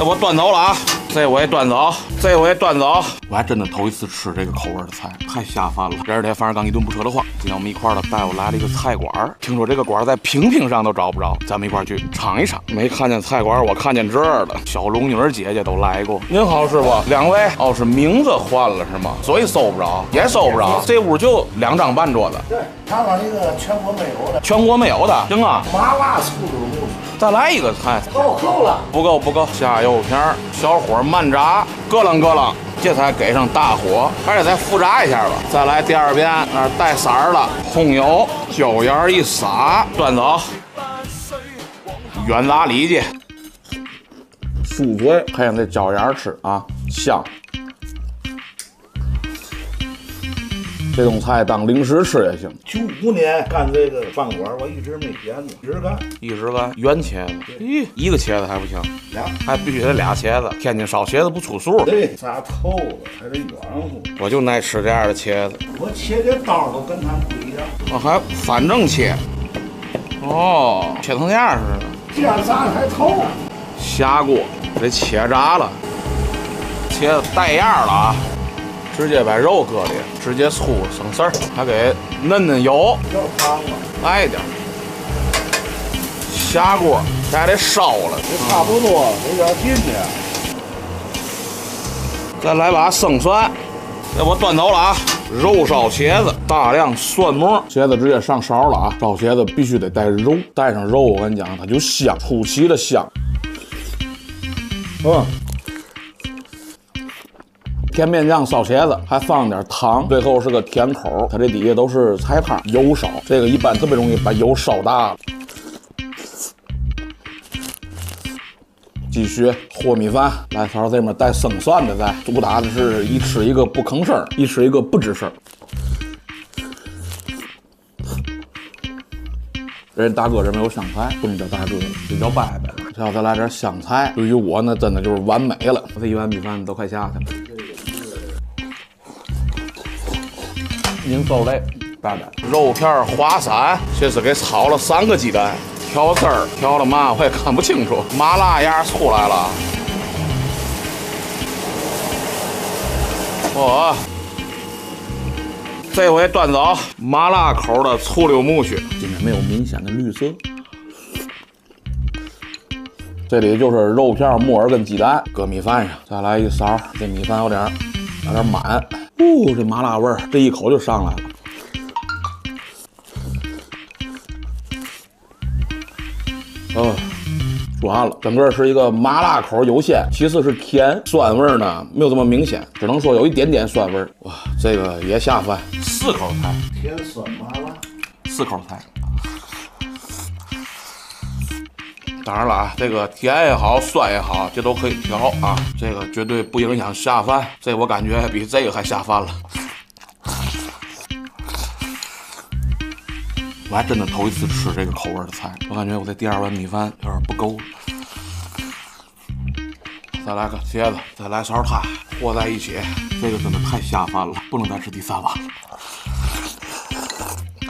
这我端走了啊，这我也端走，这我也端走。我还真的头一次吃这个口味的菜，太下饭了。第二天反正刚一顿不撤的慌，今天我们一块儿的带我来了一个菜馆儿，听说这个馆儿在平平上都找不着，咱们一块儿去尝一尝。没看见菜馆儿，我看见这儿了，小龙女儿姐姐都来过。您好，师傅，两位哦，是名字换了是吗？所以搜不着，也搜不着。这屋就两张半桌子，对，尝尝那个全国没有的全国没有的，行啊。麻辣醋溜肉再来一个菜，够够了。不够不够，下肉片儿，小火慢炸，咯楞咯楞，这才给上大火，而且再复炸一下吧。再来第二遍，那带色儿了，控油、椒盐一撒，端走。远达里脊，酥脆，配上这椒盐吃啊，香。这种菜当零食吃也行，九五年干这个饭馆，我一直没闲着，一直干一直干圆茄子，咦，一个茄子还不行，俩。还必须得俩茄子。天津烧茄子不出数，对，炸透了还得软乎。我就爱吃这样的茄子。我切的刀都跟他们不一样，我还反正切，哦，切成这样似的。这样炸的还透。下锅得切炸了，茄子带样了啊！直接把肉搁里，直接粗省事儿，还给嫩嫩油，要汤了，来一点儿。下锅，这还得烧了，这差不多了，有点劲呢。再来把生蒜，这我端走了啊！肉烧茄子，大量蒜末，茄子直接上勺了啊！烧茄子必须得带肉，带上肉，我跟你讲，它就香，出奇的香。嗯，甜面酱烧茄子，还放点糖，最后是个甜口。它这底下都是菜汤，油烧，这个一般特别容易把油烧大了。继续和米饭，来勺这面带生蒜的在，主打的是一吃一个不吭声，一吃一个不吱声。人大哥这没有香菜，不能叫大哥，就叫伯伯了。这要再来点香菜，对于我那，真的就是完美了。我这一碗米饭都快下去了。您受累，伯伯。肉片滑散，这是给炒了三个鸡蛋。调汁儿调了嘛，我也看不清楚。麻辣鸭出来了，嚯！这回端走麻辣口的醋溜木须，今天没有明显的绿色。这里就是肉片、木耳跟鸡蛋，搁米饭上，再来一勺。这米饭有点有点满，哦，这麻辣味儿，这一口就上来了。哦，说完了，整个是一个麻辣口优先，其次是甜，酸味呢没有这么明显，只能说有一点点酸味儿。哇，这个也下饭，四口菜，甜酸麻辣。四口菜。当然了啊，这个甜也好，酸也好，这都可以调啊，这个绝对不影响下饭。这我感觉比这个还下饭了。我还真的头一次吃这个口味的菜，我感觉我这第二碗米饭有点不够。再来个茄子，再来勺它，和在一起，这个真的太下饭了，不能再吃第三碗了。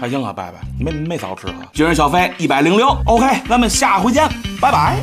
还行啊，伯伯，没没少吃啊。今日消费一百零六，OK，咱们下回见，拜拜。